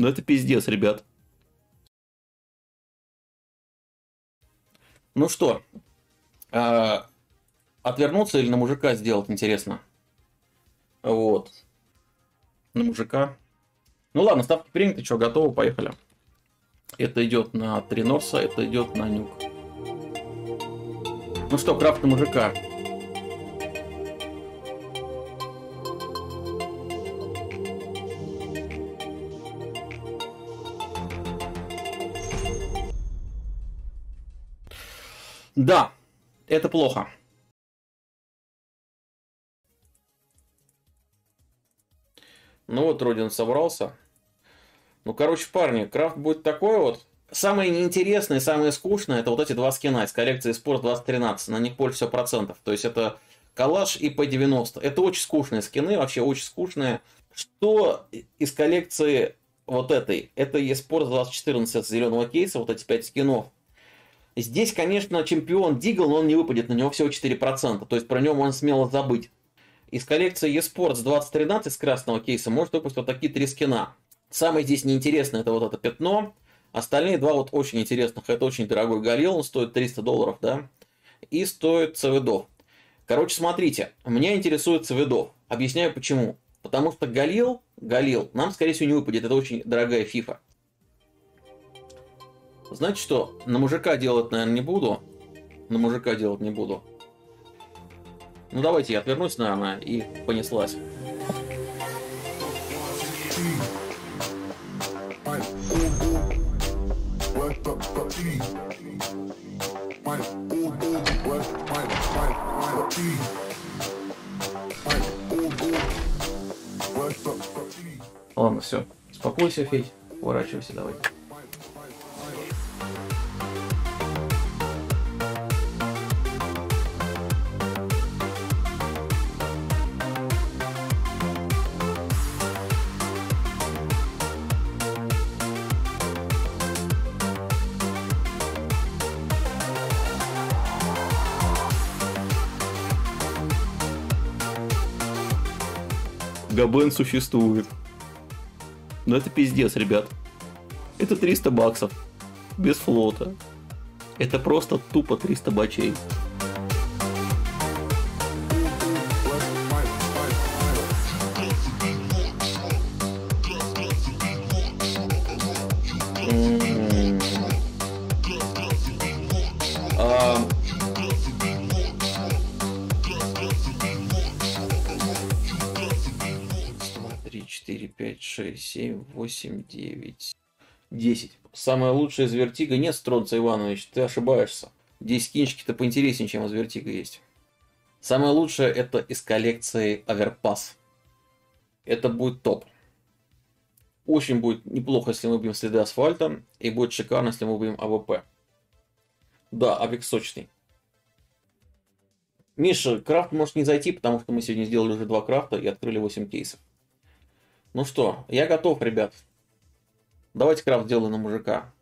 Ну это пиздец, ребят. Ну что, а, отвернуться или на мужика сделать, интересно? Вот. На мужика. Ну ладно, ставки приняты, что, готовы, поехали. Это идет на 3 Норса, это идет на нюк. Ну что, крафт на мужика. Да, это плохо. Ну вот, Родин собрался. Ну, короче, парни, крафт будет такой вот. Самое неинтересное, самое скучное, это вот эти два скина из коллекции Sport 2013. На них больше всего процентов. То есть это Калаш и P90. Это очень скучные скины, вообще очень скучные. Что из коллекции вот этой? Это eSport 2014 с зеленого кейса, вот эти 5 скинов. Здесь, конечно, чемпион Дигл, но он не выпадет, на него всего 4%. То есть про него можно смело забыть. Из коллекции eSports 2013 с красного кейса может выпасть вот такие три скина. Самое здесь неинтересное это вот это пятно. Остальные два вот очень интересных. Это очень дорогой Галил, он стоит 300 долларов, да. И стоит Цведов. Короче, смотрите, меня интересует Цведов. Объясняю почему. Потому что Галил, Галил, нам, скорее всего, не выпадет. Это очень дорогая фифа. Значит что, на мужика делать, наверное, не буду. На мужика делать не буду. Ну давайте я отвернусь, наверное, и понеслась. Ладно, все. Успокойся, Федь. Поворачивайся, давай. Габен существует. Но это пиздец, ребят. Это 300 баксов. Без флота. Это просто тупо 300 бачей. 4, 5, 6, 7, 8, 9, 10. Самая лучшая из Vertigo нет, Стронца Иванович, ты ошибаешься. Здесь скинчики-то поинтереснее, чем из Vertigo есть. Самое лучшее это из коллекции Overpass. Это будет топ. Очень будет неплохо, если мы выбьем следы асфальта. И будет шикарно, если мы выбьем AWP. Да, Авик сочный. Миша, крафт может не зайти, потому что мы сегодня сделали уже два крафта и открыли 8 кейсов. Ну что, я готов, ребят. Давайте крафт сделаем на мужика.